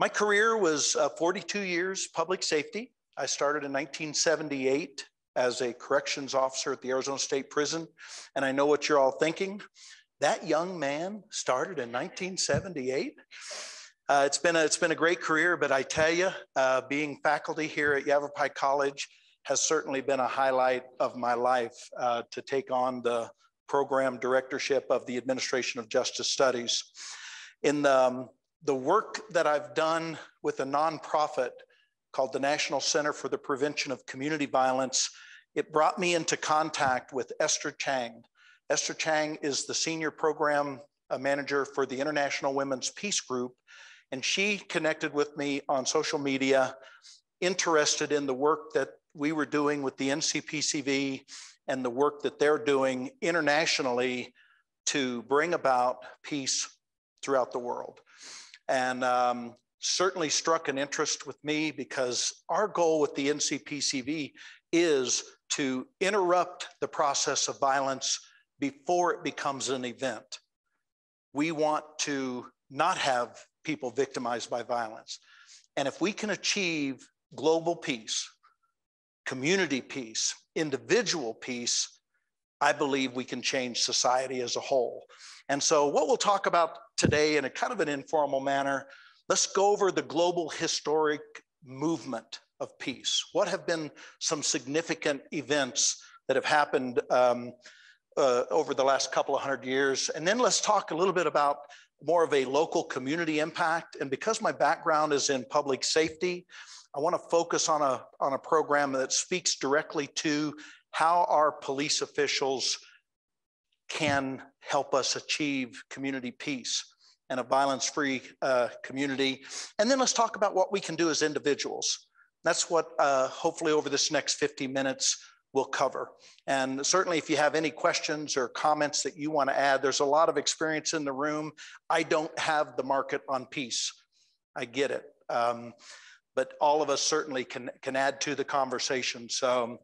My career was uh, 42 years public safety. I started in 1978 as a corrections officer at the Arizona State Prison. And I know what you're all thinking. That young man started in 1978. Uh, it's been a, it's been a great career, but I tell you, uh, being faculty here at Yavapai College has certainly been a highlight of my life uh, to take on the program directorship of the Administration of Justice Studies. In the, um, the work that I've done with a nonprofit called the National Center for the Prevention of Community Violence, it brought me into contact with Esther Chang. Esther Chang is the senior program uh, manager for the International Women's Peace Group, and she connected with me on social media, interested in the work that we were doing with the NCPCV and the work that they're doing internationally to bring about peace throughout the world. And um, certainly struck an interest with me because our goal with the NCPCV is to interrupt the process of violence before it becomes an event. We want to not have people victimized by violence. And if we can achieve global peace, community peace, individual peace, I believe we can change society as a whole. And so, what we'll talk about today in a kind of an informal manner, let's go over the global historic movement of peace. What have been some significant events that have happened um, uh, over the last couple of hundred years? And then let's talk a little bit about more of a local community impact. And because my background is in public safety, I want to focus on a, on a program that speaks directly to how our police officials can help us achieve community peace and a violence-free uh, community. And then let's talk about what we can do as individuals. That's what uh, hopefully over this next 50 minutes we'll cover. And certainly if you have any questions or comments that you wanna add, there's a lot of experience in the room. I don't have the market on peace. I get it. Um, but all of us certainly can, can add to the conversation. So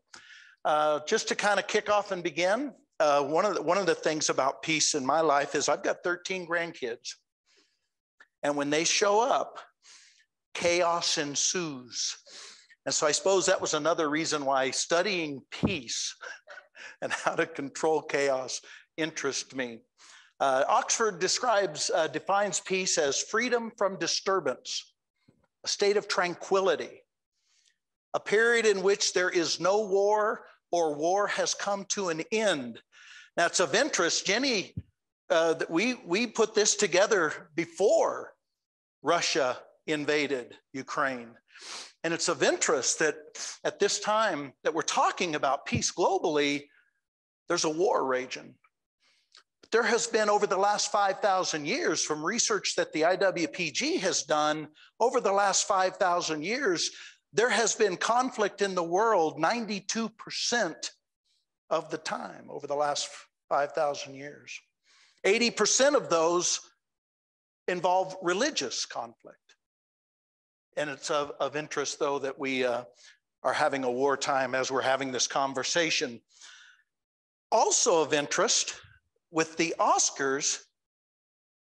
uh, just to kind of kick off and begin, uh, one, of the, one of the things about peace in my life is I've got 13 grandkids. And when they show up, chaos ensues. And so I suppose that was another reason why studying peace and how to control chaos interests me. Uh, Oxford describes, uh, defines peace as freedom from disturbance a state of tranquility, a period in which there is no war or war has come to an end. It's of interest, Jenny, uh, that we, we put this together before Russia invaded Ukraine. And it's of interest that at this time that we're talking about peace globally, there's a war raging there has been over the last 5,000 years from research that the IWPG has done over the last 5,000 years, there has been conflict in the world 92% of the time over the last 5,000 years. 80% of those involve religious conflict. And it's of, of interest, though, that we uh, are having a wartime as we're having this conversation. Also of interest with the Oscars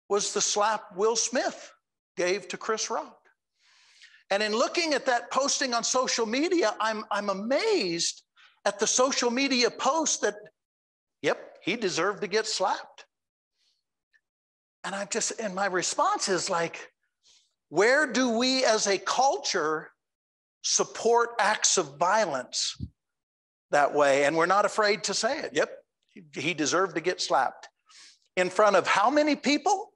was the slap Will Smith gave to Chris Rock. And in looking at that posting on social media, I'm, I'm amazed at the social media post that, yep, he deserved to get slapped. And I just, and my response is like, where do we as a culture support acts of violence that way? And we're not afraid to say it. Yep, he deserved to get slapped. In front of how many people?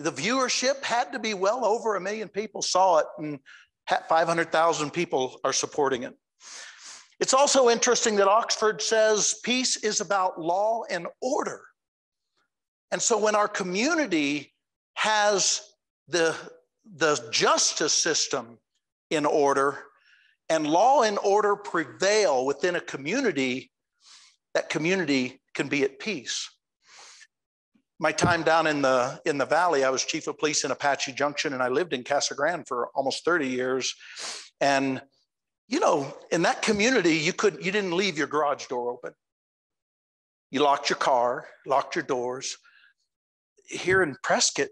The viewership had to be well over a million people saw it, and 500,000 people are supporting it. It's also interesting that Oxford says peace is about law and order. And so when our community has the, the justice system in order and law and order prevail within a community, that community can be at peace. My time down in the in the valley, I was chief of police in Apache Junction, and I lived in Casa Grande for almost 30 years. And you know, in that community, you could you didn't leave your garage door open. You locked your car, locked your doors. Here in Prescott,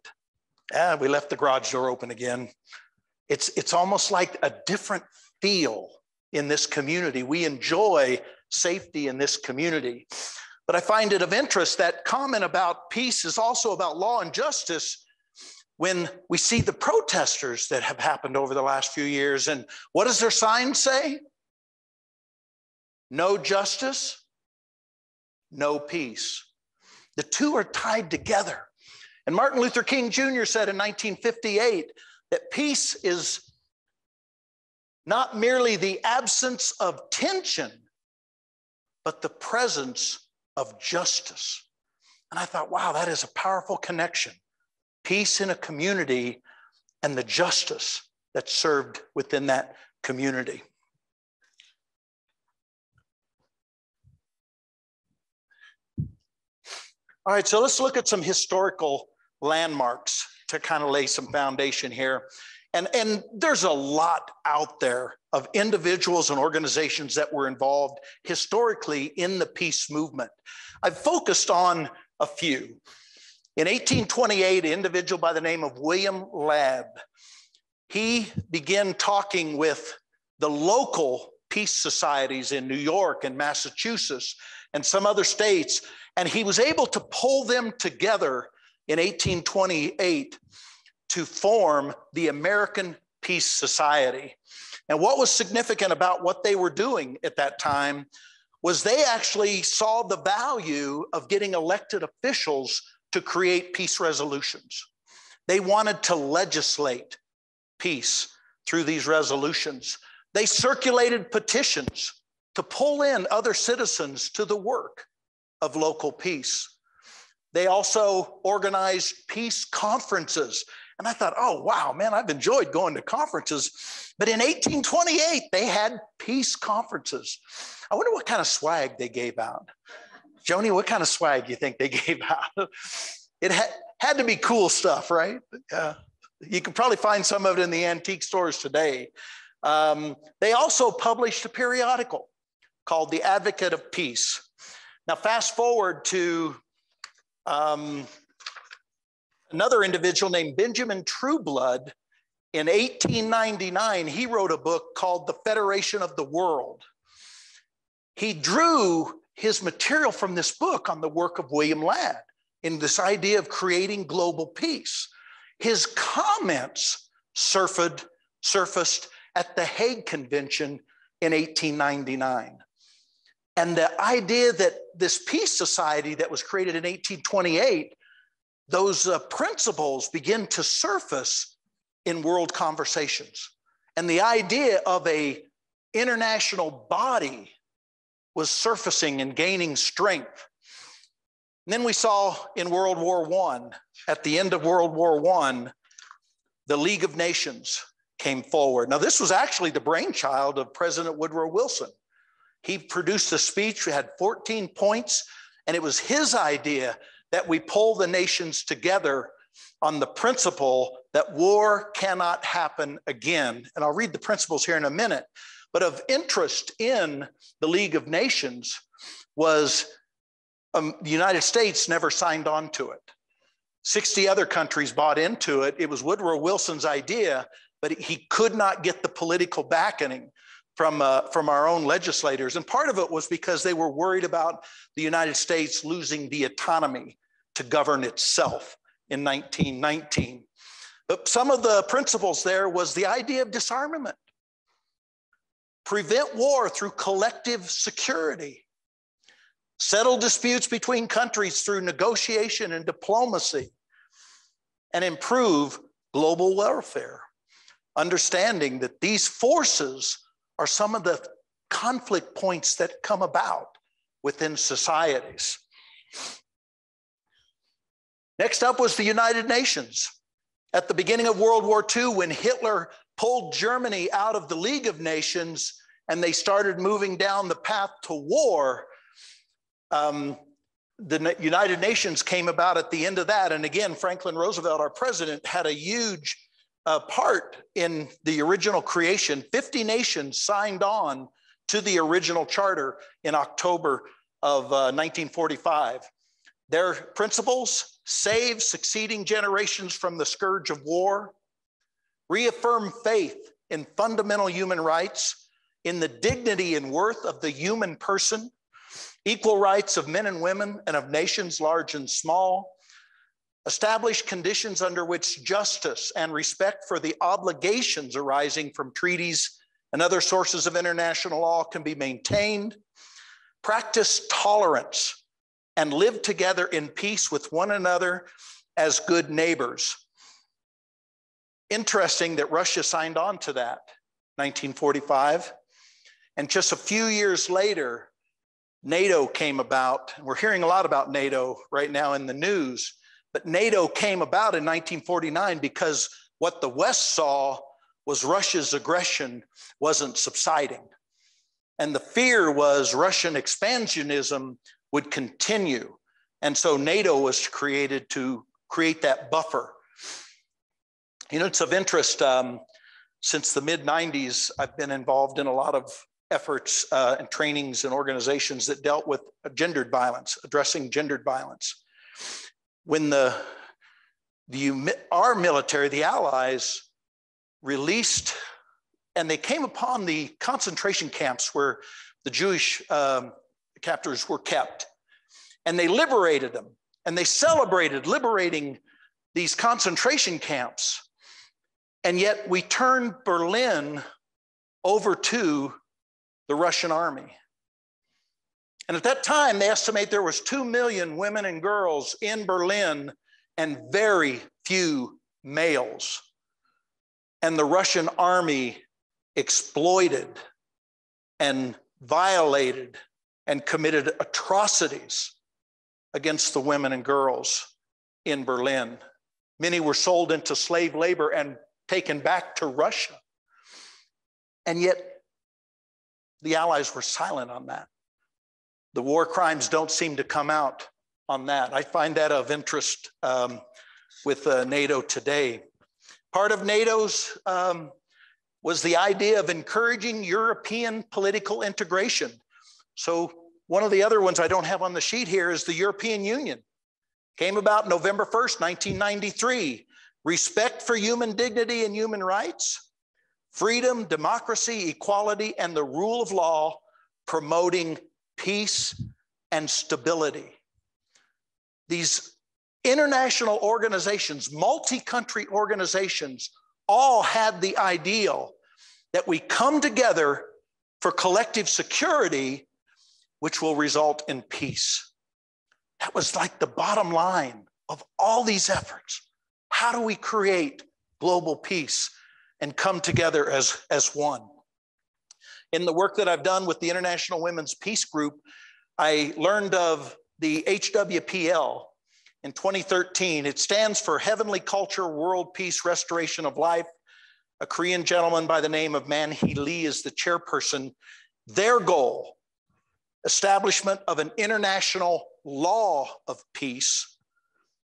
Ah, we left the garage door open again. It's, it's almost like a different feel in this community. We enjoy safety in this community. But I find it of interest that comment about peace is also about law and justice when we see the protesters that have happened over the last few years. And what does their sign say? No justice, no peace. The two are tied together. And Martin Luther King Jr. said in 1958 that peace is not merely the absence of tension, but the presence of justice. And I thought, wow, that is a powerful connection. Peace in a community and the justice that's served within that community. All right, so let's look at some historical landmarks to kind of lay some foundation here. And, and there's a lot out there of individuals and organizations that were involved historically in the peace movement. I've focused on a few. In 1828, an individual by the name of William Ladd, he began talking with the local peace societies in New York and Massachusetts and some other states, and he was able to pull them together in 1828 to form the American Peace Society. And what was significant about what they were doing at that time was they actually saw the value of getting elected officials to create peace resolutions. They wanted to legislate peace through these resolutions. They circulated petitions to pull in other citizens to the work of local peace. They also organized peace conferences. And I thought, oh, wow, man, I've enjoyed going to conferences. But in 1828, they had peace conferences. I wonder what kind of swag they gave out. Joni, what kind of swag do you think they gave out? It had, had to be cool stuff, right? Uh, you can probably find some of it in the antique stores today. Um, they also published a periodical called The Advocate of Peace. Now, fast forward to um, another individual named Benjamin Trueblood. In 1899, he wrote a book called The Federation of the World. He drew his material from this book on the work of William Ladd in this idea of creating global peace. His comments surfaced, surfaced at the Hague Convention in 1899. And the idea that this peace society that was created in 1828, those uh, principles begin to surface in world conversations. And the idea of a international body was surfacing and gaining strength. And then we saw in World War I, at the end of World War I, the League of Nations came forward. Now, this was actually the brainchild of President Woodrow Wilson. He produced a speech, we had 14 points, and it was his idea that we pull the nations together on the principle that war cannot happen again. And I'll read the principles here in a minute. But of interest in the League of Nations was um, the United States never signed on to it. 60 other countries bought into it. It was Woodrow Wilson's idea, but he could not get the political backing from, uh, from our own legislators. And part of it was because they were worried about the United States losing the autonomy to govern itself in 1919. But some of the principles there was the idea of disarmament, prevent war through collective security, settle disputes between countries through negotiation and diplomacy, and improve global welfare, understanding that these forces are some of the conflict points that come about within societies. Next up was the United Nations. At the beginning of World War II, when Hitler pulled Germany out of the League of Nations and they started moving down the path to war, um, the United Nations came about at the end of that. And again, Franklin Roosevelt, our president, had a huge part in the original creation. 50 nations signed on to the original charter in October of uh, 1945. Their principles save succeeding generations from the scourge of war, reaffirm faith in fundamental human rights, in the dignity and worth of the human person, equal rights of men and women and of nations large and small, establish conditions under which justice and respect for the obligations arising from treaties and other sources of international law can be maintained, practice tolerance, and live together in peace with one another as good neighbors. Interesting that Russia signed on to that 1945. And just a few years later, NATO came about. We're hearing a lot about NATO right now in the news, but NATO came about in 1949 because what the West saw was Russia's aggression wasn't subsiding. And the fear was Russian expansionism would continue. And so NATO was created to create that buffer. You know, it's of interest. Um, since the mid 90s, I've been involved in a lot of efforts uh, and trainings and organizations that dealt with gendered violence, addressing gendered violence. When the, the our military, the Allies, released and they came upon the concentration camps where the Jewish um, captors were kept, and they liberated them, and they celebrated liberating these concentration camps. And yet we turned Berlin over to the Russian army. And at that time, they estimate there was 2 million women and girls in Berlin and very few males. And the Russian army exploited and violated and committed atrocities against the women and girls in Berlin. Many were sold into slave labor and taken back to Russia. And yet, the Allies were silent on that. The war crimes don't seem to come out on that. I find that of interest um, with uh, NATO today. Part of NATO's um, was the idea of encouraging European political integration. So one of the other ones I don't have on the sheet here is the European Union. Came about November 1st, 1993. Respect for human dignity and human rights, freedom, democracy, equality, and the rule of law, promoting peace and stability. These international organizations, multi country organizations, all had the ideal that we come together for collective security, which will result in peace. That was like the bottom line of all these efforts. How do we create global peace and come together as, as one? In the work that I've done with the International Women's Peace Group, I learned of the HWPL, in 2013. It stands for Heavenly Culture, World Peace, Restoration of Life. A Korean gentleman by the name of Man Lee is the chairperson. Their goal, establishment of an international law of peace,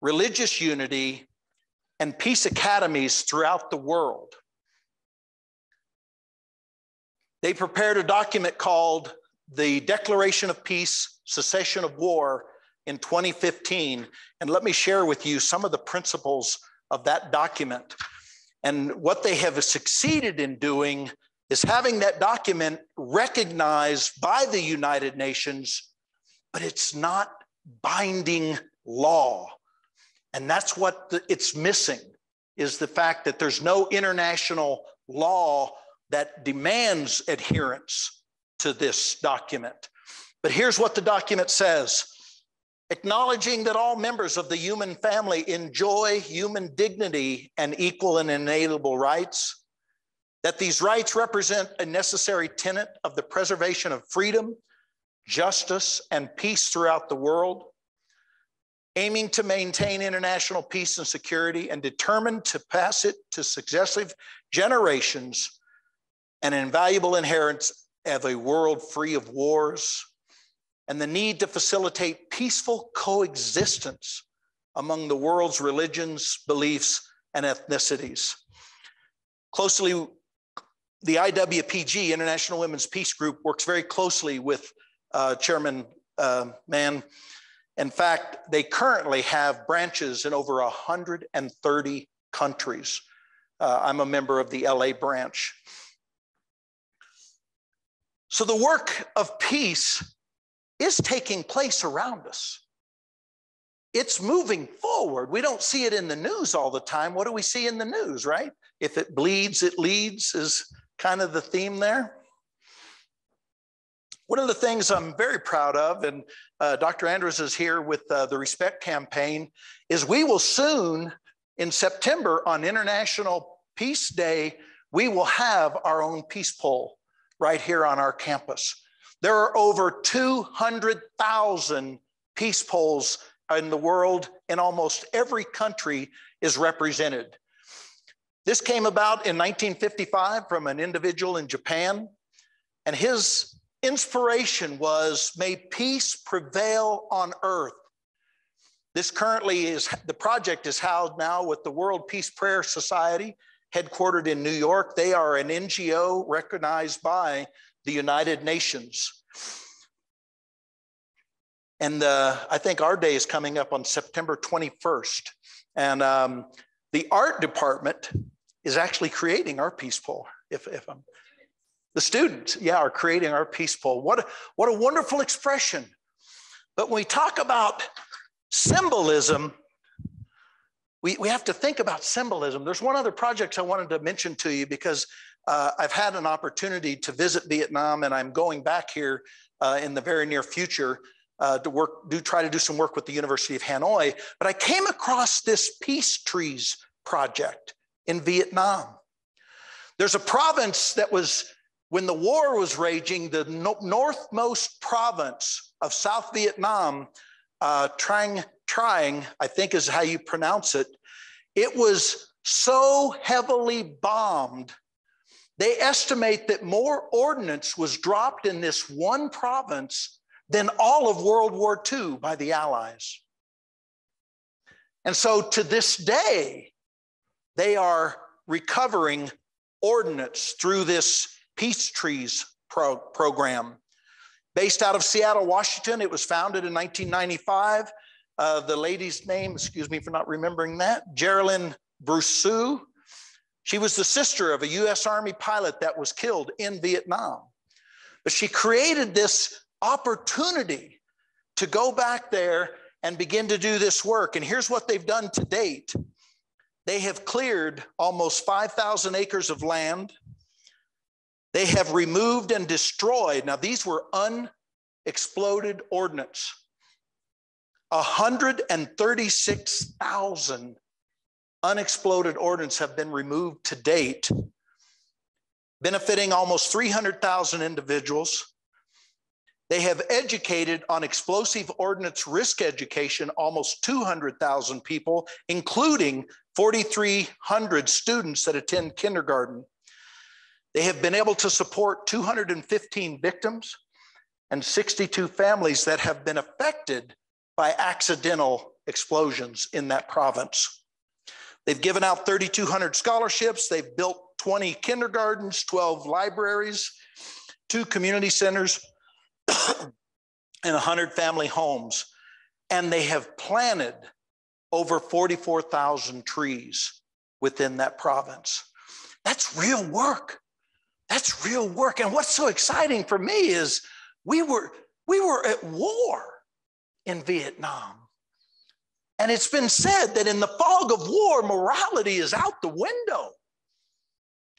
religious unity, and peace academies throughout the world. They prepared a document called the Declaration of Peace, Cessation of War, in 2015. And let me share with you some of the principles of that document. And what they have succeeded in doing is having that document recognized by the United Nations, but it's not binding law. And that's what the, it's missing is the fact that there's no international law that demands adherence to this document. But here's what the document says acknowledging that all members of the human family enjoy human dignity and equal and inalienable rights, that these rights represent a necessary tenet of the preservation of freedom, justice, and peace throughout the world, aiming to maintain international peace and security and determined to pass it to successive generations, an invaluable inheritance of a world free of wars, and the need to facilitate peaceful coexistence among the world's religions, beliefs, and ethnicities. Closely, the IWPG, International Women's Peace Group, works very closely with uh, Chairman uh, Mann In fact, they currently have branches in over 130 countries. Uh, I'm a member of the LA branch. So the work of peace is taking place around us. It's moving forward. We don't see it in the news all the time. What do we see in the news, right? If it bleeds, it leads, is kind of the theme there. One of the things I'm very proud of, and uh, Dr. Andrews is here with uh, the Respect Campaign, is we will soon, in September, on International Peace Day, we will have our own peace pole right here on our campus. There are over 200,000 peace poles in the world, and almost every country is represented. This came about in 1955 from an individual in Japan, and his inspiration was may peace prevail on earth. This currently is the project is housed now with the World Peace Prayer Society, headquartered in New York. They are an NGO recognized by the United Nations. And uh, I think our day is coming up on September 21st. And um, the art department is actually creating our peace pole, if, if I'm the students, yeah, are creating our peace pole. What what a wonderful expression. But when we talk about symbolism, we, we have to think about symbolism. There's one other project I wanted to mention to you because uh, I've had an opportunity to visit Vietnam and I'm going back here uh, in the very near future uh, to work, do try to do some work with the University of Hanoi. But I came across this peace trees project in Vietnam. There's a province that was when the war was raging, the no northmost province of South Vietnam, uh, Trang, I think is how you pronounce it, it was so heavily bombed. They estimate that more ordnance was dropped in this one province than all of World War II by the Allies. And so to this day, they are recovering ordnance through this Peace Trees pro program. Based out of Seattle, Washington, it was founded in 1995. Uh, the lady's name, excuse me for not remembering that, Geraldine Brusseau. She was the sister of a US Army pilot that was killed in Vietnam. But she created this opportunity to go back there and begin to do this work. And here's what they've done to date they have cleared almost 5,000 acres of land. They have removed and destroyed. Now, these were unexploded ordnance. 136,000 unexploded ordnance have been removed to date, benefiting almost 300,000 individuals. They have educated on explosive ordnance risk education almost 200,000 people, including 4,300 students that attend kindergarten. They have been able to support 215 victims and 62 families that have been affected by accidental explosions in that province. They've given out 3,200 scholarships. They've built 20 kindergartens, 12 libraries, two community centers, and 100 family homes. And they have planted over 44,000 trees within that province. That's real work. That's real work. And what's so exciting for me is we were, we were at war in Vietnam. And it's been said that in the fog of war, morality is out the window.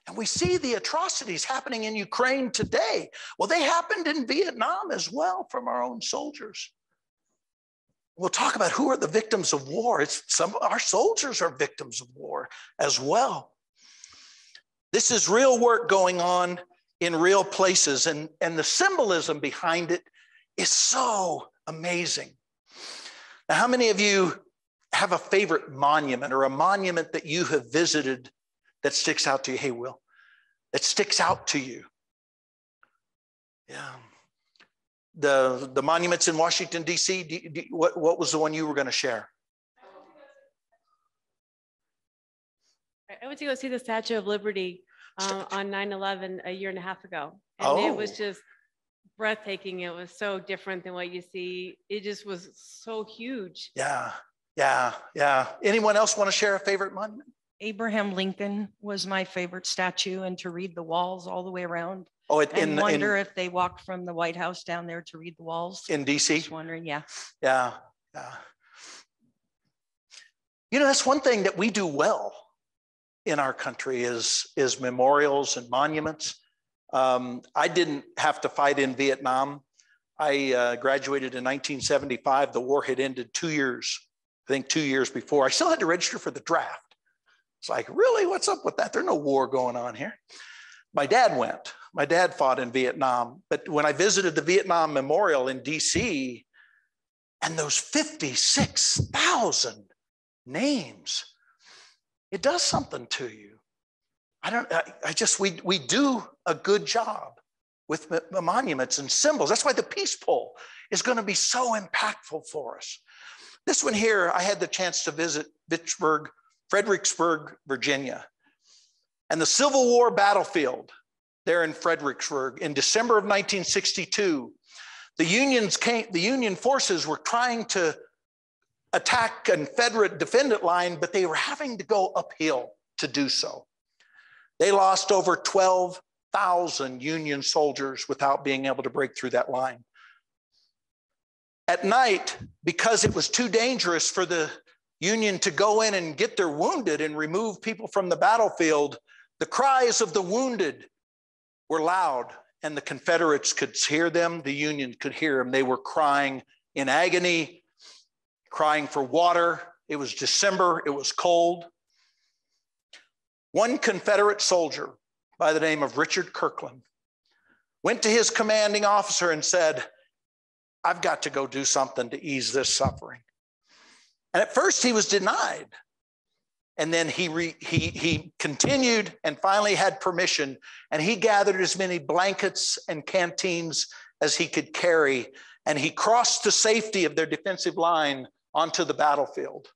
And we see the atrocities happening in Ukraine today. Well, they happened in Vietnam as well from our own soldiers. We'll talk about who are the victims of war. It's some our soldiers are victims of war as well. This is real work going on in real places, and, and the symbolism behind it is so amazing. Now, how many of you have a favorite monument or a monument that you have visited that sticks out to you? Hey, Will, that sticks out to you. Yeah. The, the monuments in Washington, D.C., what, what was the one you were going to share? I went to go see the Statue of Liberty uh, on 9 11 a year and a half ago. And oh. it was just breathtaking. It was so different than what you see. It just was so huge. Yeah, yeah, yeah. Anyone else want to share a favorite monument? Abraham Lincoln was my favorite statue and to read the walls all the way around. Oh, it, And in, wonder in, if they walked from the White House down there to read the walls. in DC? Just wondering, yeah. Yeah, yeah. You know, that's one thing that we do well in our country is, is memorials and monuments. Um, I didn't have to fight in Vietnam. I uh, graduated in 1975. The war had ended two years, I think two years before. I still had to register for the draft. It's like, really? What's up with that? There's no war going on here. My dad went. My dad fought in Vietnam. But when I visited the Vietnam Memorial in DC, and those 56,000 names, it does something to you. I don't, I, I just, we, we do a good job with monuments and symbols. That's why the Peace Pole is going to be so impactful for us. This one here, I had the chance to visit Vicksburg, Fredericksburg, Virginia, and the Civil War battlefield there in Fredericksburg in December of 1962. The Unions came, the Union forces were trying to attack Confederate defendant line, but they were having to go uphill to do so. They lost over 12,000 Union soldiers without being able to break through that line. At night, because it was too dangerous for the Union to go in and get their wounded and remove people from the battlefield, the cries of the wounded were loud, and the Confederates could hear them, the Union could hear them. They were crying in agony, crying for water. It was December, it was cold. One Confederate soldier by the name of Richard Kirkland went to his commanding officer and said, I've got to go do something to ease this suffering. And at first he was denied. And then he, re, he, he continued and finally had permission. And he gathered as many blankets and canteens as he could carry. And he crossed the safety of their defensive line onto the battlefield.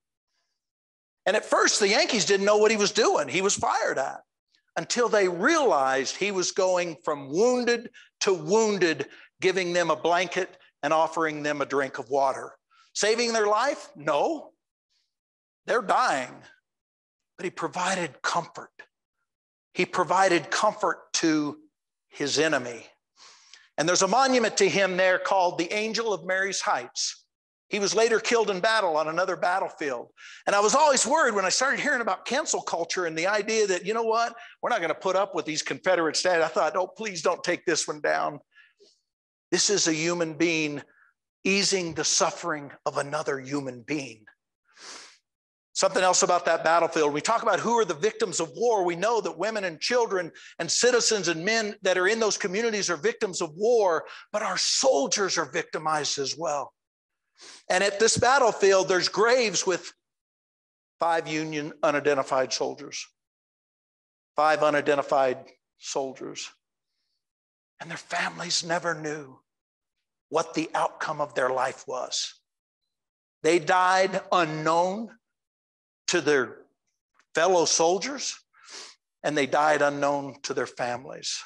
And at first, the Yankees didn't know what he was doing. He was fired at until they realized he was going from wounded to wounded, giving them a blanket and offering them a drink of water. Saving their life? No. They're dying. But he provided comfort. He provided comfort to his enemy. And there's a monument to him there called the Angel of Marye's Heights. He was later killed in battle on another battlefield. And I was always worried when I started hearing about cancel culture and the idea that, you know what, we're not going to put up with these Confederate status. I thought, oh, please don't take this one down. This is a human being easing the suffering of another human being. Something else about that battlefield. We talk about who are the victims of war. We know that women and children and citizens and men that are in those communities are victims of war, but our soldiers are victimized as well. And at this battlefield, there's graves with five Union unidentified soldiers, five unidentified soldiers. And their families never knew what the outcome of their life was. They died unknown to their fellow soldiers, and they died unknown to their families.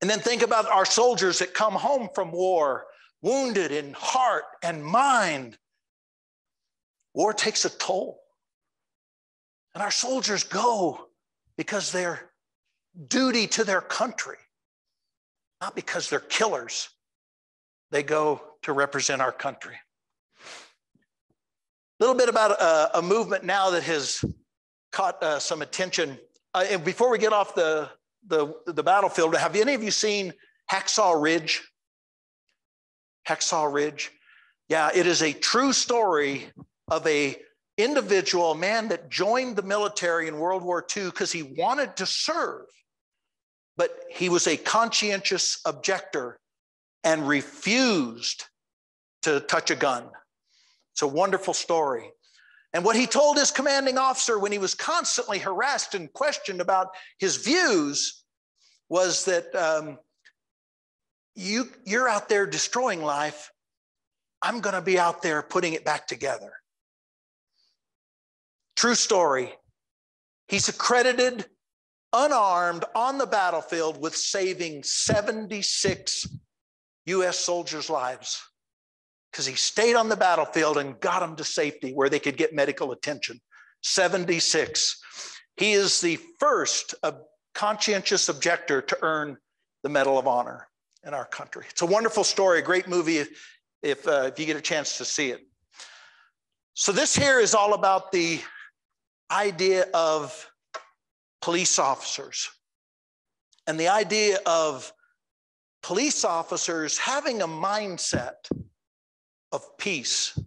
And then think about our soldiers that come home from war wounded in heart and mind. War takes a toll. And our soldiers go because they're duty to their country, not because they're killers. They go to represent our country. A little bit about a, a movement now that has caught uh, some attention. Uh, and before we get off the, the, the battlefield, have any of you seen Hacksaw Ridge? Hacksaw Ridge. Yeah, it is a true story of a individual, a man that joined the military in World War II because he wanted to serve, but he was a conscientious objector and refused to touch a gun. It's a wonderful story. And what he told his commanding officer when he was constantly harassed and questioned about his views was that um, you, you're out there destroying life. I'm going to be out there putting it back together. True story. He's accredited unarmed on the battlefield with saving 76 US soldiers' lives because he stayed on the battlefield and got them to safety where they could get medical attention. 76. He is the first conscientious objector to earn the Medal of Honor in our country. It's a wonderful story, a great movie if, if, uh, if you get a chance to see it. So, this here is all about the idea of police officers and the idea of police officers having a mindset of peace.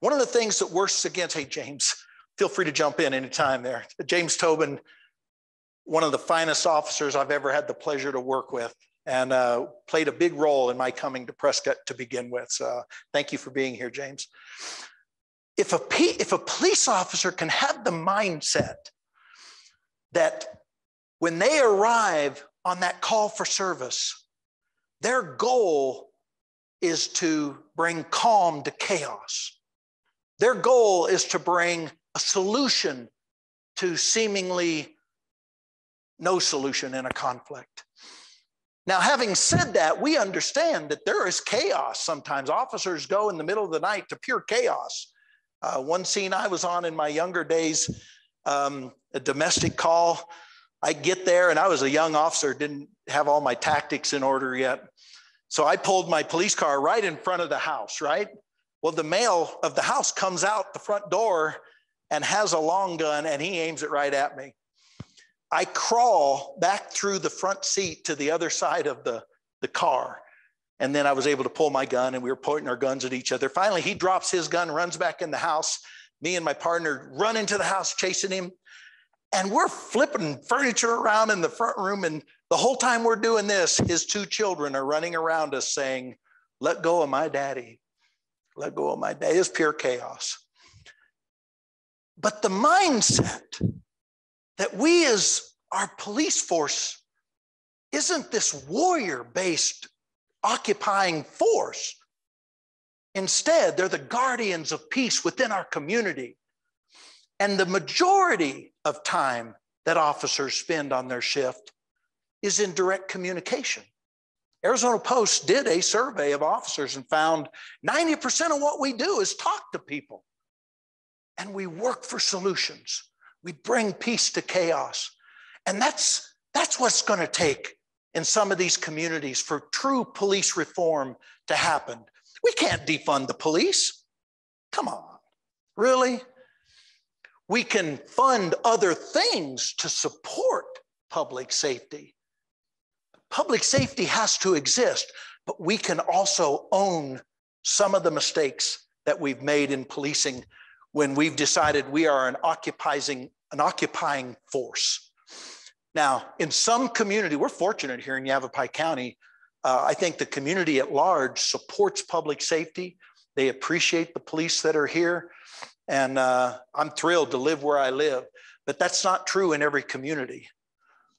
One of the things that works against, hey, James, feel free to jump in anytime there. James Tobin, one of the finest officers I've ever had the pleasure to work with and uh, played a big role in my coming to Prescott to begin with. So thank you for being here, James. If a, if a police officer can have the mindset that when they arrive on that call for service, their goal is to bring calm to chaos. Their goal is to bring a solution to seemingly no solution in a conflict. Now, having said that, we understand that there is chaos. Sometimes officers go in the middle of the night to pure chaos. Uh, one scene I was on in my younger days, um, a domestic call. I get there, and I was a young officer, didn't have all my tactics in order yet. So I pulled my police car right in front of the house, right? Well, the male of the house comes out the front door and has a long gun, and he aims it right at me. I crawl back through the front seat to the other side of the, the car. And then I was able to pull my gun and we were pointing our guns at each other. Finally, he drops his gun, runs back in the house. Me and my partner run into the house chasing him. And we're flipping furniture around in the front room. And the whole time we're doing this, his two children are running around us saying, Let go of my daddy. Let go of my daddy. It's pure chaos. But the mindset that we as our police force isn't this warrior based occupying force. Instead, they're the guardians of peace within our community. And the majority of time that officers spend on their shift is in direct communication. Arizona Post did a survey of officers and found 90% of what we do is talk to people. And we work for solutions. We bring peace to chaos. And that's, that's what's going to take in some of these communities for true police reform to happen. We can't defund the police. Come on, really? We can fund other things to support public safety. Public safety has to exist, but we can also own some of the mistakes that we've made in policing when we've decided we are an occupying, an occupying force. Now, in some community, we're fortunate here in Yavapai County. Uh, I think the community at large supports public safety. They appreciate the police that are here. And uh, I'm thrilled to live where I live. But that's not true in every community.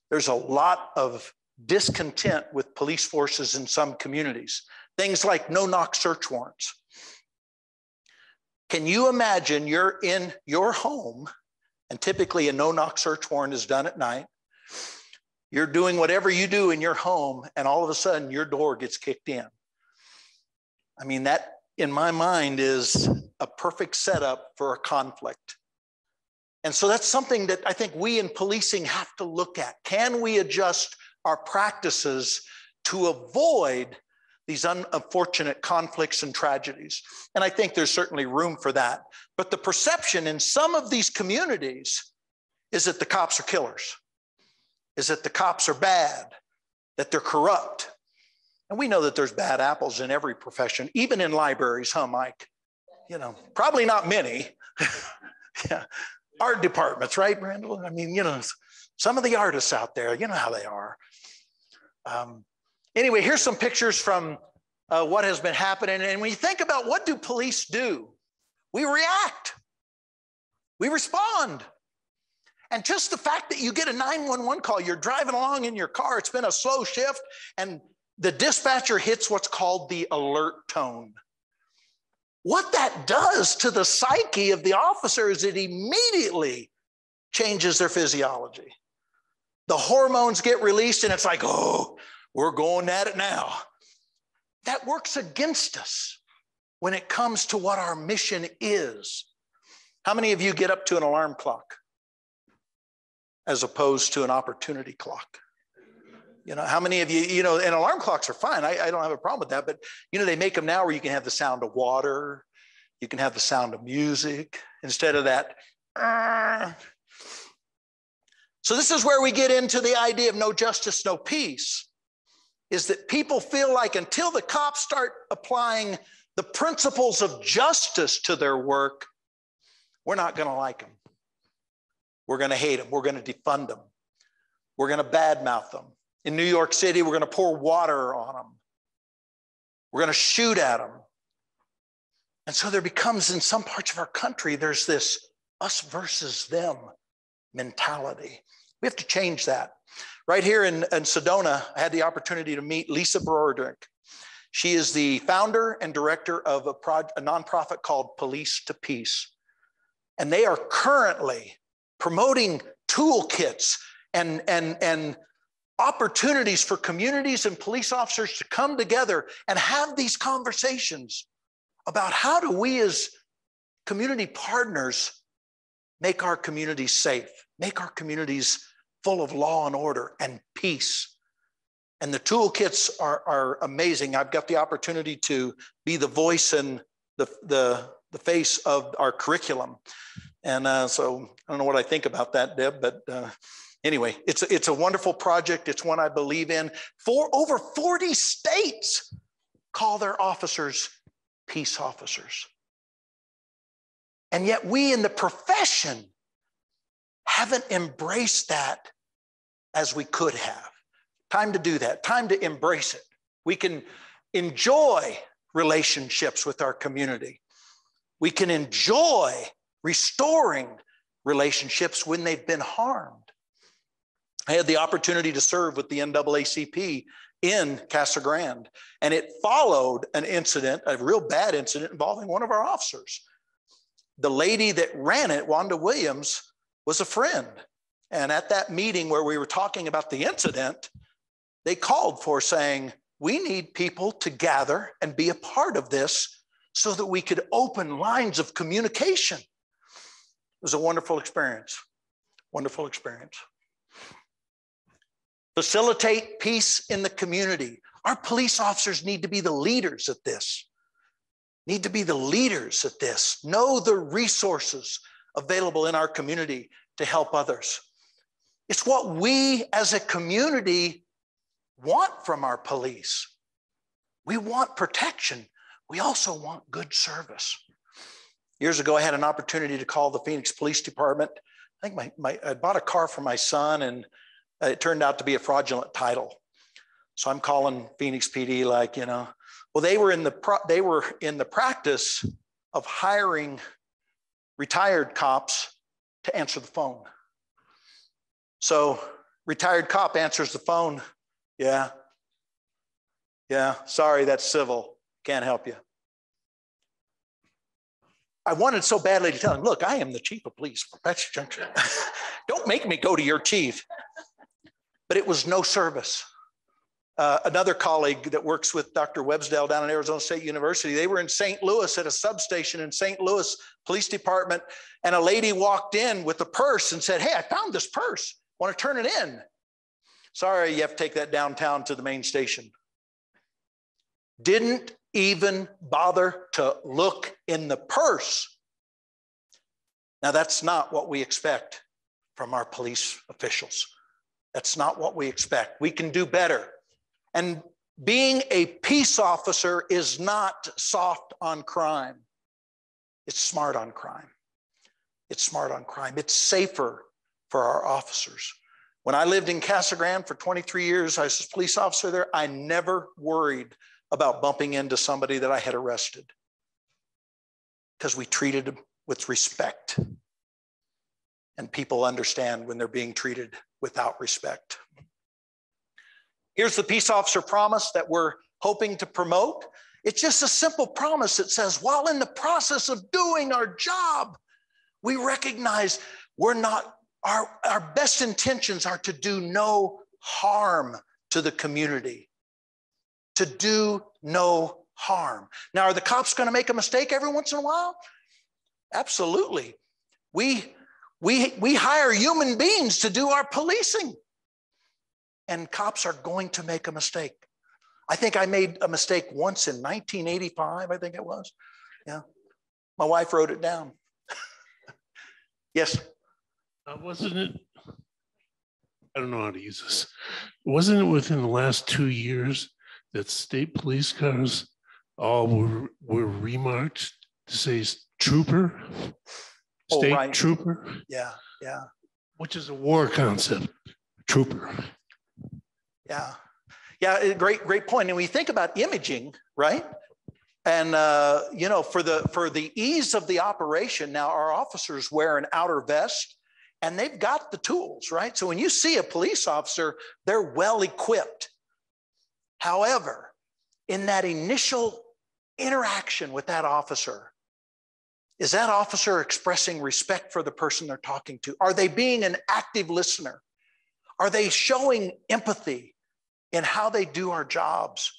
There's a lot of discontent with police forces in some communities. Things like no knock search warrants. Can you imagine you're in your home, and typically a no knock search warrant is done at night? You're doing whatever you do in your home, and all of a sudden your door gets kicked in. I mean, that in my mind is a perfect setup for a conflict. And so that's something that I think we in policing have to look at. Can we adjust our practices to avoid these unfortunate conflicts and tragedies. And I think there's certainly room for that. But the perception in some of these communities is that the cops are killers, is that the cops are bad, that they're corrupt. And we know that there's bad apples in every profession, even in libraries, huh, Mike? You know, probably not many. yeah. Art departments, right, Randall? I mean, you know, some of the artists out there, you know how they are. Um, Anyway, here's some pictures from uh, what has been happening. And when you think about what do police do, we react, we respond. And just the fact that you get a 911 call, you're driving along in your car, it's been a slow shift, and the dispatcher hits what's called the alert tone. What that does to the psyche of the officer is it immediately changes their physiology. the hormones get released, and it's like, oh, we're going at it now. That works against us when it comes to what our mission is. How many of you get up to an alarm clock as opposed to an opportunity clock? You know, how many of you, you know, and alarm clocks are fine. I, I don't have a problem with that. But, you know, they make them now where you can have the sound of water, you can have the sound of music instead of that. So, this is where we get into the idea of no justice, no peace. Is that people feel like until the cops start applying the principles of justice to their work, we're not going to like them. We're going to hate them. We're going to defund them. We're going to badmouth them. In New York City, we're going to pour water on them. We're going to shoot at them. And so there becomes, in some parts of our country, there's this us versus them mentality. We have to change that. Right here in, in Sedona, I had the opportunity to meet Lisa Broderick. She is the founder and director of a, pro, a nonprofit called Police to Peace. And they are currently promoting toolkits and, and, and opportunities for communities and police officers to come together and have these conversations about how do we as community partners make our communities safe, make our communities full of law and order and peace. And the toolkits are, are amazing. I've got the opportunity to be the voice and the, the, the face of our curriculum. And uh, so I don't know what I think about that, Deb, but uh, anyway, it's a, it's a wonderful project. It's one I believe in. For over 40 states call their officers peace officers. And yet we in the profession haven't embraced that as we could have. Time to do that, time to embrace it. We can enjoy relationships with our community. We can enjoy restoring relationships when they've been harmed. I had the opportunity to serve with the NAACP in Casa Grande, and it followed an incident, a real bad incident involving one of our officers. The lady that ran it, Wanda Williams, was a friend. And at that meeting where we were talking about the incident, they called for saying, We need people to gather and be a part of this so that we could open lines of communication. It was a wonderful experience. Wonderful experience. Facilitate peace in the community. Our police officers need to be the leaders at this. Need to be the leaders at this. Know the resources available in our community to help others. It's what we as a community want from our police. We want protection. We also want good service. Years ago, I had an opportunity to call the Phoenix Police Department. I think my, my I bought a car for my son, and it turned out to be a fraudulent title. So I'm calling Phoenix PD, like you know, well they were in the pro- they were in the practice of hiring retired cops to answer the phone. So retired cop answers the phone. Yeah. Yeah, sorry, that's civil. Can't help you. I wanted so badly to tell him, look, I am the chief of police for Apache Junction. Don't make me go to your chief. But it was no service. Uh, another colleague that works with Dr. Websdale down at Arizona State University, they were in St. Louis at a substation in St. Louis Police Department, and a lady walked in with a purse and said, Hey, I found this purse. Want to turn it in? Sorry, you have to take that downtown to the main station. Didn't even bother to look in the purse. Now, that's not what we expect from our police officials. That's not what we expect. We can do better. And being a peace officer is not soft on crime, it's smart on crime. It's smart on crime. It's safer for our officers. When I lived in Casa Grande for 23 years, I was a police officer there. I never worried about bumping into somebody that I had arrested because we treated them with respect. And people understand when they're being treated without respect. Here's the peace officer promise that we're hoping to promote. It's just a simple promise that says, while in the process of doing our job, we recognize we're not Our, our best intentions are to do no harm to the community, to do no harm. Now, are the cops going to make a mistake every once in a while? Absolutely. We, we, we hire human beings to do our policing, and cops are going to make a mistake. I think I made a mistake once in 1985, I think it was. Yeah. My wife wrote it down. yes. Uh, wasn't it? I don't know how to use this. Wasn't it within the last two years that state police cars all were, were remarked to say trooper? Oh, State right. trooper, Yeah, yeah, which is a war concept, trooper. yeah. Yeah, eh, great, great point. And we think about imaging, right? And uh, you know, for the for the ease of the operation, now our officers wear an outer vest and they've got the tools, right? So when you see a police officer, they're well equipped. However, in that initial interaction with that officer, is that officer expressing respect for the person they're talking to? Are they being an active listener? Are they showing empathy in how they do our jobs?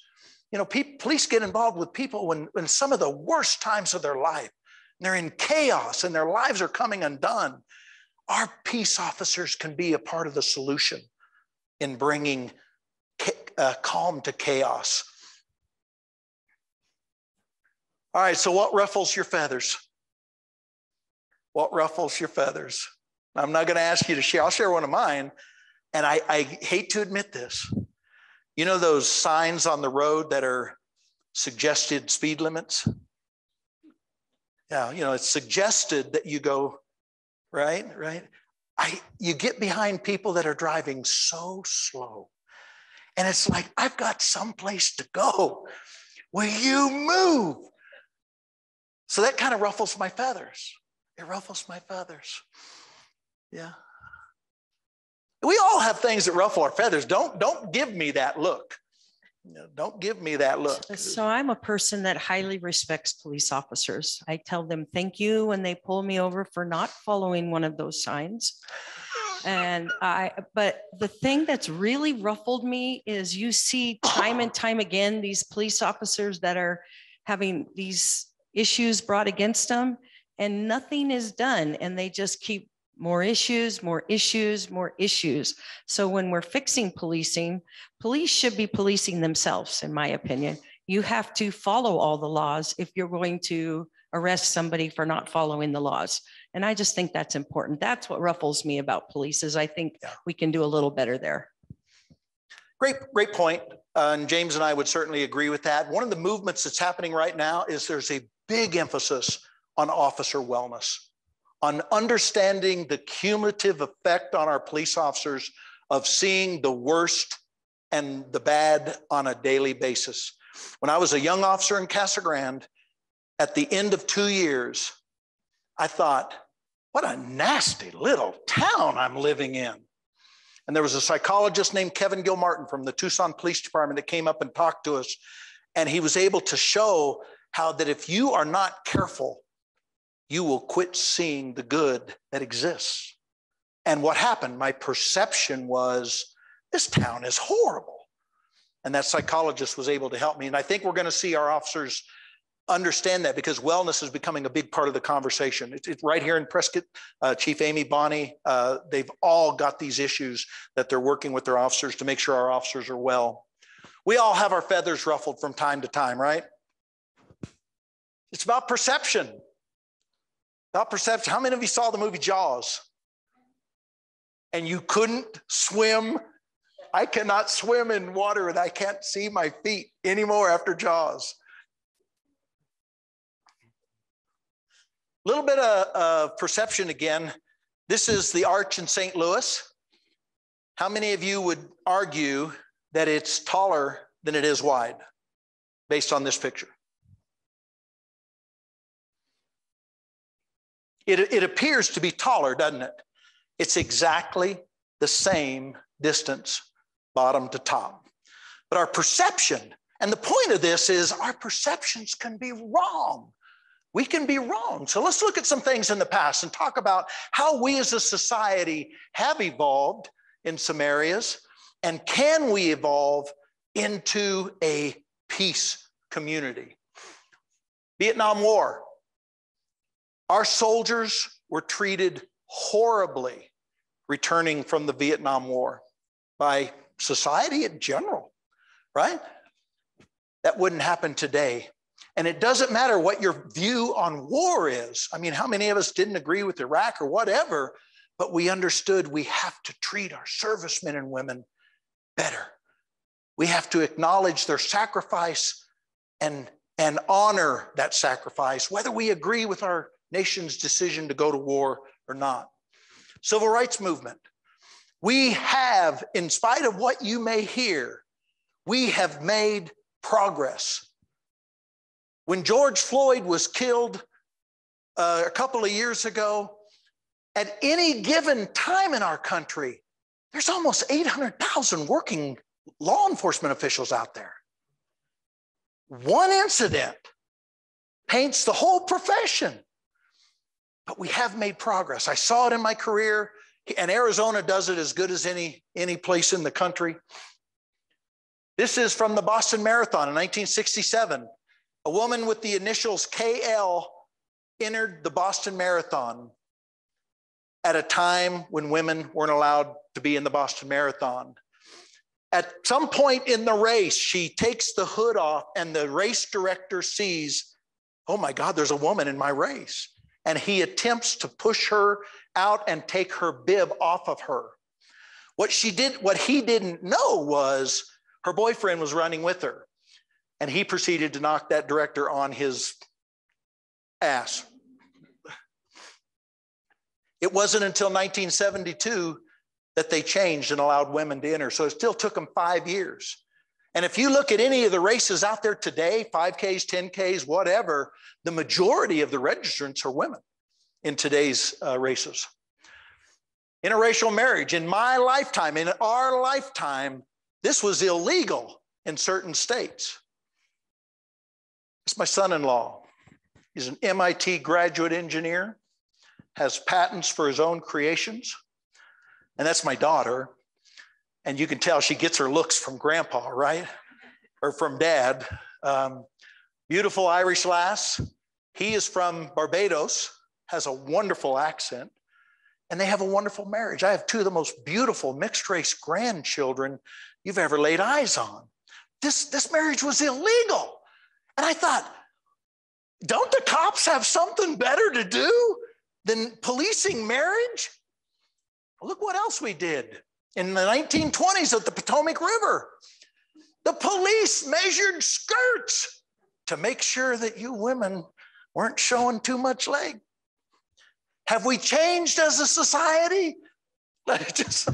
You know, pe- police get involved with people when, when some of the worst times of their life, they're in chaos and their lives are coming undone. Our peace officers can be a part of the solution in bringing uh, calm to chaos. All right, so what ruffles your feathers? What ruffles your feathers? I'm not going to ask you to share. I'll share one of mine. And I, I hate to admit this. You know those signs on the road that are suggested speed limits? Yeah, you know, it's suggested that you go, right, right. I you get behind people that are driving so slow. And it's like, I've got someplace to go. Will you move? So that kind of ruffles my feathers. It ruffles my feathers. Yeah. We all have things that ruffle our feathers. Don't don't give me that look. Don't give me that look. So I'm a person that highly respects police officers. I tell them thank you when they pull me over for not following one of those signs. And I, but the thing that's really ruffled me is you see time and time again, these police officers that are having these issues brought against them and nothing is done and they just keep more issues, more issues, more issues. So when we're fixing policing, police should be policing themselves, in my opinion. You have to follow all the laws if you're going to arrest somebody for not following the laws. And I just think that's important. That's what ruffles me about police is I think Yeah. we can do a little better there. Great, great point. Uh, and James and I would certainly agree with that. One of the movements that's happening right now is there's a big emphasis on officer wellness, on understanding the cumulative effect on our police officers of seeing the worst and the bad on a daily basis. When I was a young officer in Casa Grande, at the end of two years, I thought, what a nasty little town I'm living in. And there was a psychologist named Kevin Gilmartin from the Tucson Police Department that came up and talked to us. And he was able to show how that if you are not careful, you will quit seeing the good that exists. And what happened? My perception was this town is horrible. And that psychologist was able to help me. And I think we're going to see our officers understand that because wellness is becoming a big part of the conversation. It's, right here in Prescott. Uh, Chief Amy Bonney, uh, they've all got these issues that they're working with their officers to make sure our officers are well. We all have our feathers ruffled from time to time, right? It's about perception. About perception. How many of you saw the movie Jaws? And you couldn't swim. I cannot swim in water and I can't see my feet anymore after Jaws. A little bit of uh, perception again. This is the arch in St. Louis. How many of you would argue that it's taller than it is wide based on this picture? It, it appears to be taller, doesn't it? It's exactly the same distance, bottom to top. But our perception, and the point of this is our perceptions can be wrong. We can be wrong. So let's look at some things in the past and talk about how we as a society have evolved in some areas and can we evolve into a peace community. Vietnam War. Our soldiers were treated horribly returning from the Vietnam War by society in general, right? That wouldn't happen today. And it doesn't matter what your view on war is. I mean, how many of us didn't agree with Iraq or whatever, but we understood we have to treat our servicemen and women better. We have to acknowledge their sacrifice and, and honor that sacrifice, whether we agree with our nation's decision to go to war or not. Civil rights movement. We have, in spite of what you may hear, we have made progress. When George Floyd was killed uh, a couple of years ago, at any given time in our country, there's almost 800,000 working law enforcement officials out there. One incident paints the whole profession. But we have made progress. I saw it in my career, and Arizona does it as good as any, any place in the country. This is from the Boston Marathon in 1967. A woman with the initials KL entered the Boston Marathon at a time when women weren't allowed to be in the Boston Marathon. At some point in the race, she takes the hood off, and the race director sees, oh my God, there's a woman in my race. And he attempts to push her out and take her bib off of her. What she did, what he didn't know was her boyfriend was running with her. And he proceeded to knock that director on his ass. It wasn't until 1972 that they changed and allowed women to enter. So it still took them five years. And if you look at any of the races out there today, 5Ks, 10Ks, whatever, the majority of the registrants are women in today's uh, races. Interracial marriage, in my lifetime, in our lifetime, this was illegal in certain states. It's my son in law. He's an MIT graduate engineer, has patents for his own creations. And that's my daughter. And you can tell she gets her looks from grandpa, right? Or from dad. Um, beautiful Irish lass. He is from Barbados, has a wonderful accent, and they have a wonderful marriage. I have two of the most beautiful mixed race grandchildren you've ever laid eyes on. This, this marriage was illegal. And I thought, don't the cops have something better to do than policing marriage? Look what else we did in the 1920s at the Potomac River. The police measured skirts to make sure that you women weren't showing too much leg. Have we changed as a society? Just,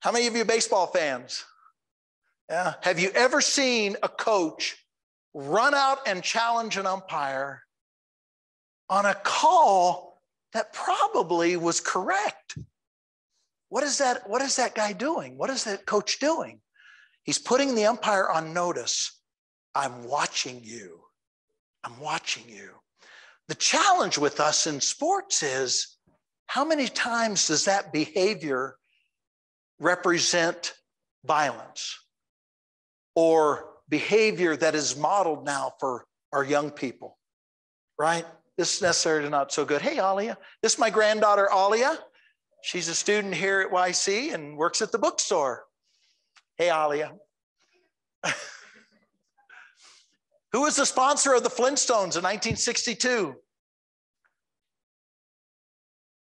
how many of you baseball fans? Yeah. Have you ever seen a coach run out and challenge an umpire on a call that probably was correct? What is that? What is that guy doing? What is that coach doing? He's putting the umpire on notice. I'm watching you. I'm watching you. The challenge with us in sports is how many times does that behavior represent violence or behavior that is modeled now for our young people, right? This is necessarily not so good. Hey, Alia, this is my granddaughter, Alia. She's a student here at YC and works at the bookstore. Hey, Alia. Who was the sponsor of the Flintstones in 1962?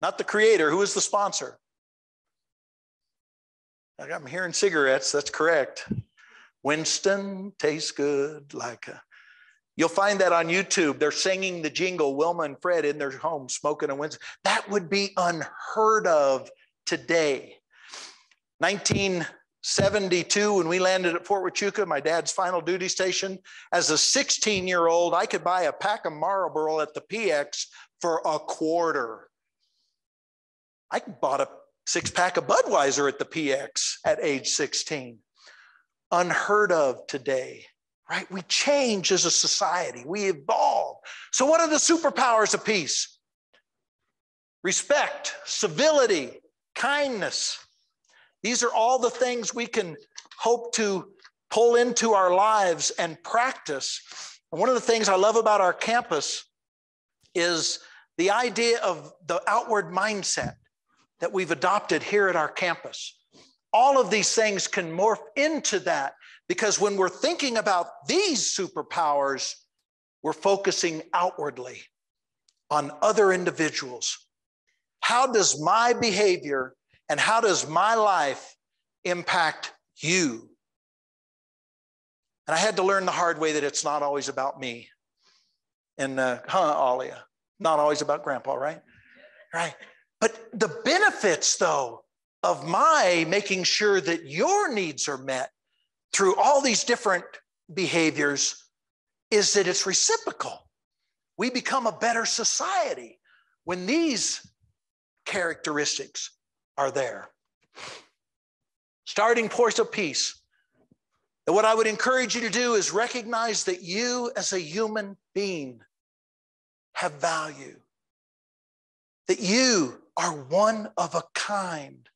Not the creator. Who was the sponsor? I'm hearing cigarettes. That's correct. Winston tastes good like a. You'll find that on YouTube. They're singing the jingle, Wilma and Fred in their home smoking a Winston. That would be unheard of today. 1972, when we landed at Fort Huachuca, my dad's final duty station, as a 16 year old, I could buy a pack of Marlboro at the PX for a quarter. I bought a six pack of Budweiser at the PX at age 16. Unheard of today, right? We change as a society, we evolve. So, what are the superpowers of peace? Respect, civility, kindness. These are all the things we can hope to pull into our lives and practice. And one of the things I love about our campus is the idea of the outward mindset that we've adopted here at our campus. All of these things can morph into that because when we're thinking about these superpowers, we're focusing outwardly on other individuals. How does my behavior and how does my life impact you? And I had to learn the hard way that it's not always about me. And, uh, huh, Alia? Not always about grandpa, right? Right. But the benefits, though, of my making sure that your needs are met through all these different behaviors is that it's reciprocal. We become a better society when these characteristics are there. Starting points of peace. And what I would encourage you to do is recognize that you, as a human being, have value, that you are one of a kind,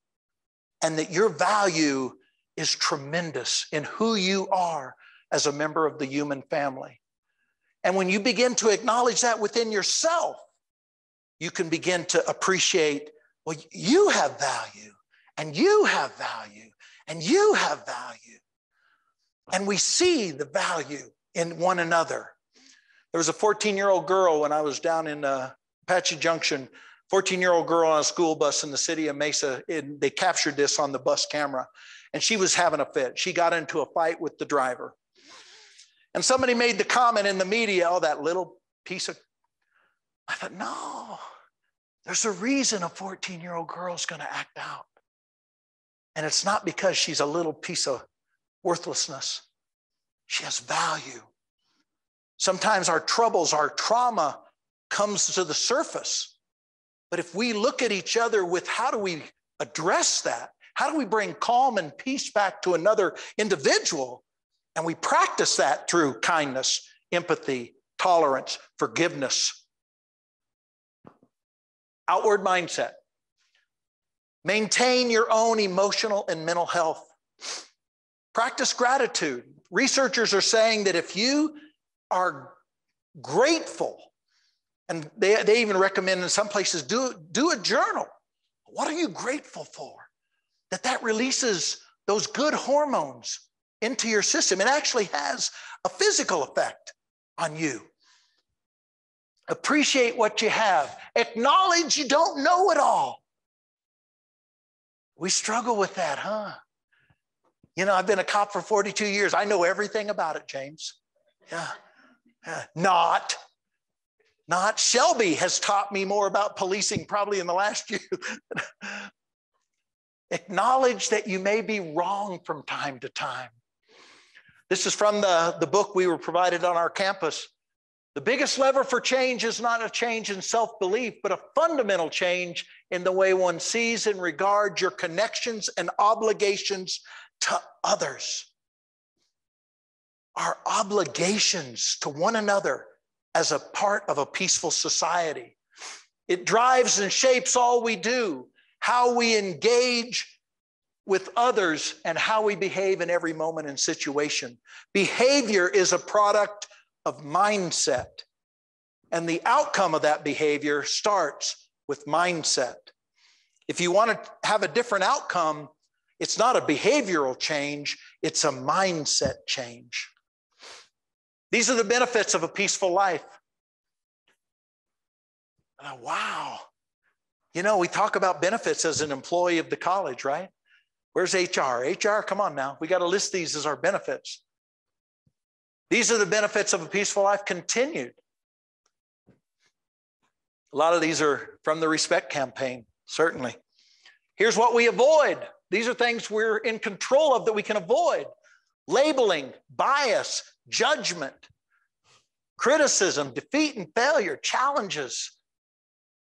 and that your value is tremendous in who you are as a member of the human family. And when you begin to acknowledge that within yourself, you can begin to appreciate well, you have value, and you have value, and you have value. And we see the value in one another. There was a 14 year old girl when I was down in uh, Apache Junction, 14 year old girl on a school bus in the city of Mesa. And they captured this on the bus camera. And she was having a fit. She got into a fight with the driver. And somebody made the comment in the media, oh, that little piece of. I thought, no, there's a reason a 14 year old girl is going to act out. And it's not because she's a little piece of worthlessness, she has value. Sometimes our troubles, our trauma comes to the surface. But if we look at each other with how do we address that? How do we bring calm and peace back to another individual? And we practice that through kindness, empathy, tolerance, forgiveness. Outward mindset. Maintain your own emotional and mental health. Practice gratitude. Researchers are saying that if you are grateful. And they, they even recommend in some places do, do a journal. What are you grateful for? That that releases those good hormones into your system. It actually has a physical effect on you. Appreciate what you have. Acknowledge you don't know it all. We struggle with that, huh? You know, I've been a cop for 42 years. I know everything about it, James. Yeah. yeah. Not. Not. Shelby has taught me more about policing probably in the last year. Acknowledge that you may be wrong from time to time. This is from the, the book we were provided on our campus. The biggest lever for change is not a change in self belief, but a fundamental change in the way one sees and regards your connections and obligations to others our obligations to one another as a part of a peaceful society. It drives and shapes all we do, how we engage with others, and how we behave in every moment and situation. Behavior is a product of mindset. And the outcome of that behavior starts with mindset. If you want to have a different outcome, it's not a behavioral change, it's a mindset change. These are the benefits of a peaceful life. Wow. You know, we talk about benefits as an employee of the college, right? Where's HR? HR, come on now. We got to list these as our benefits. These are the benefits of a peaceful life continued. A lot of these are from the respect campaign, certainly. Here's what we avoid. These are things we're in control of that we can avoid labeling, bias, judgment, criticism, defeat and failure, challenges.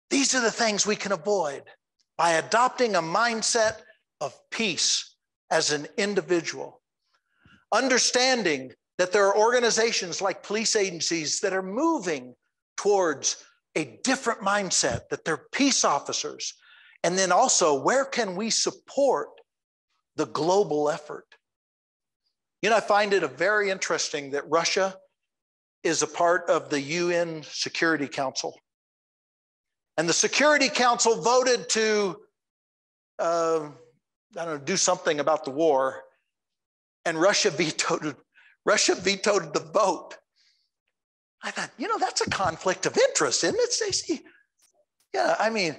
These are the things we can avoid by adopting a mindset of peace as an individual. Understanding that there are organizations like police agencies that are moving towards a different mindset, that they're peace officers. And then also, where can we support the global effort? You know, I find it a very interesting that Russia is a part of the UN Security Council. And the Security Council voted to, uh, I don't know, do something about the war. And Russia vetoed, Russia vetoed the vote. I thought, you know, that's a conflict of interest, isn't it, Stacy? Yeah, I mean,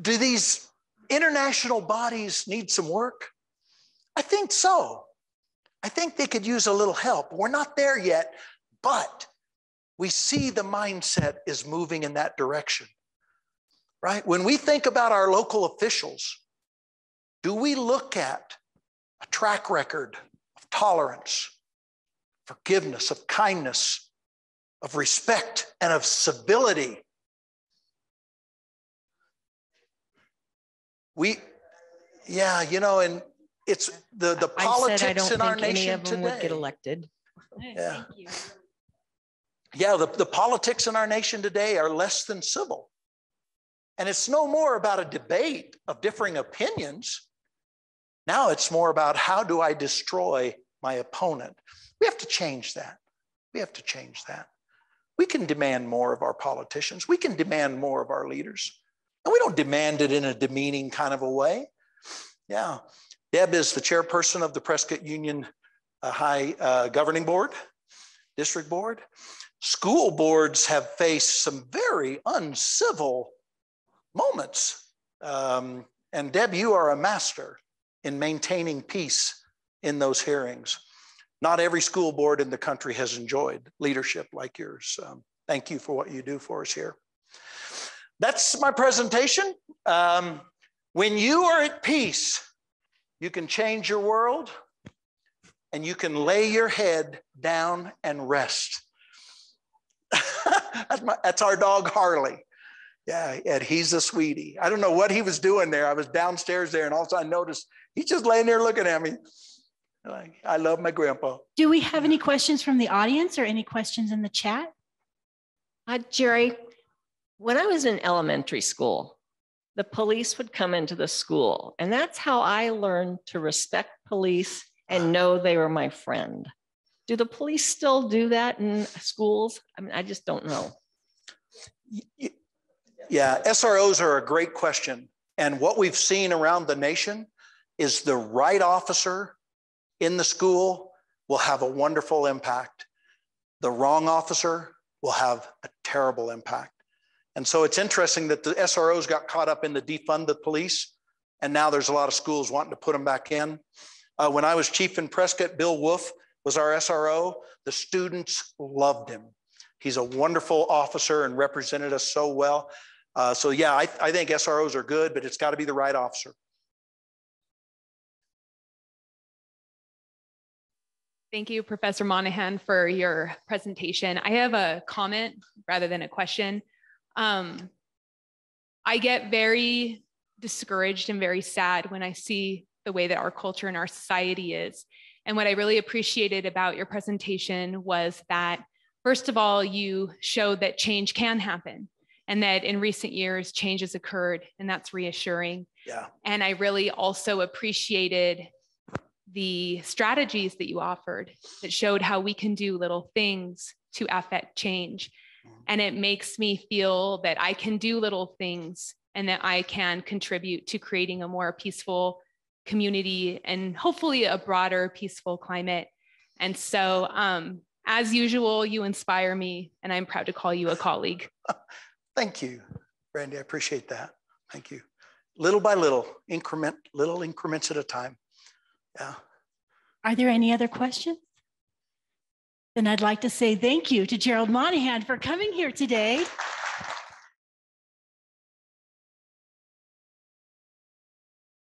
do these international bodies need some work? I think so. I think they could use a little help. We're not there yet, but we see the mindset is moving in that direction, right? When we think about our local officials, do we look at a track record of tolerance, forgiveness, of kindness, of respect and of civility. We, yeah, you know, and it's the the politics I said I in our don't think any nation of them would get elected. Yeah. Yeah, the, the politics in our nation today are less than civil. And it's no more about a debate of differing opinions. Now it's more about how do I destroy my opponent? We have to change that. We have to change that. We can demand more of our politicians. We can demand more of our leaders. And we don't demand it in a demeaning kind of a way. Yeah. Deb is the chairperson of the Prescott Union uh, High uh, Governing Board, District Board. School boards have faced some very uncivil moments. Um, and Deb, you are a master in maintaining peace in those hearings. Not every school board in the country has enjoyed leadership like yours. Um, thank you for what you do for us here. That's my presentation. Um, when you are at peace, you can change your world and you can lay your head down and rest. that's, my, that's our dog Harley. Yeah, and he's a sweetie. I don't know what he was doing there. I was downstairs there, and all of a sudden I noticed he's just laying there looking at me. Like, I love my grandpa. Do we have any questions from the audience or any questions in the chat? Uh, Jerry, when I was in elementary school, the police would come into the school, and that's how I learned to respect police and know they were my friend. Do the police still do that in schools? I mean, I just don't know. Yeah, SROs are a great question. And what we've seen around the nation is the right officer in the school will have a wonderful impact. The wrong officer will have a terrible impact. And so it's interesting that the SROs got caught up in the defund the police, and now there's a lot of schools wanting to put them back in. Uh, when I was chief in Prescott, Bill Wolf was our SRO. The students loved him. He's a wonderful officer and represented us so well. Uh, so yeah, I, I think SROs are good, but it's got to be the right officer. Thank you, Professor Monahan, for your presentation. I have a comment rather than a question. Um, I get very discouraged and very sad when I see the way that our culture and our society is. And what I really appreciated about your presentation was that, first of all, you showed that change can happen and that in recent years, change has occurred, and that's reassuring. Yeah. And I really also appreciated the strategies that you offered that showed how we can do little things to affect change. Mm-hmm. And it makes me feel that I can do little things and that I can contribute to creating a more peaceful community and hopefully a broader peaceful climate. And so, um, as usual, you inspire me, and I'm proud to call you a colleague. Thank you, Brandy. I appreciate that. Thank you. Little by little, increment, little increments at a time. Yeah. Are there any other questions? Then I'd like to say thank you to Jerald Monahan for coming here today.